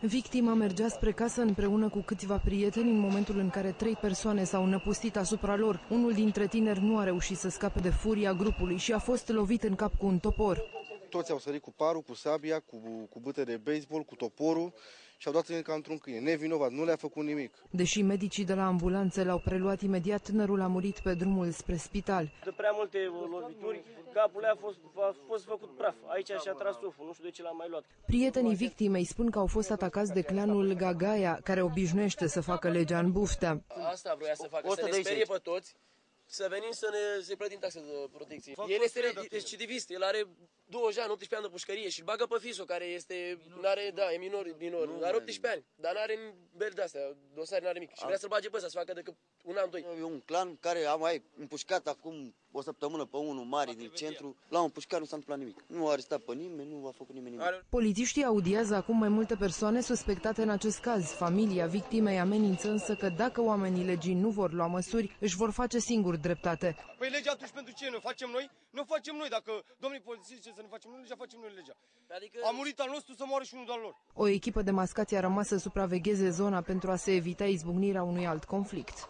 Victima mergea spre casă împreună cu câțiva prieteni în momentul în care trei persoane s-au năpustit asupra lor. Unul dintre tineri nu a reușit să scape de furia grupului și a fost lovit în cap cu un topor. Toți au sărit cu parul, cu sabia, cu, cu bâte de baseball, cu toporul și au dat în ca într-un câine. Nevinovat, nu le-a făcut nimic. Deși medicii de la ambulanță l-au preluat imediat, tânărul a murit pe drumul spre spital. De prea multe lovituri, capul a fost, a fost făcut praf. Aici și-a tras suful, nu știu de ce l-a mai luat. Prietenii victimei spun că au fost atacați de clanul Gagaia, care obișnuiește să facă legea în buftă. Asta vrea să facă, să ne sperie pe toți, să venim să ne să plătim taxe de protecție. El este recidivist, el are 20 ani, 18 ani de pușcărie și bagă pe fisul care este, are da, e minor, minor, nu, are 18 ani, dar nu are bel de astea, dosare nu are nimic și vrea să-l bage pe ăsta, să facă decât un an, doi. E un clan care a mai împușcat acum o săptămână pe unul mare din centru, l-au împușcat, nu s-a întâmplat nimic. Nu a arestat pe nimeni, nu a făcut nimeni nimic. Polițiștii audiază acum mai multe persoane suspectate în acest caz. Familia victimei amenință însă că dacă oamenii legii nu vor lua măsuri, își vor face singuri dreptate. Păi legea atunci pentru ce? Nu facem noi? Nu facem noi. Dacă domnii polițiști ce să ne facem noi, legea facem noi legea. Adică... A murit al nostru să moară și unul de al lor. O echipă de mascați a rămas să supravegheze zona pentru a se evita izbucnirea unui alt conflict.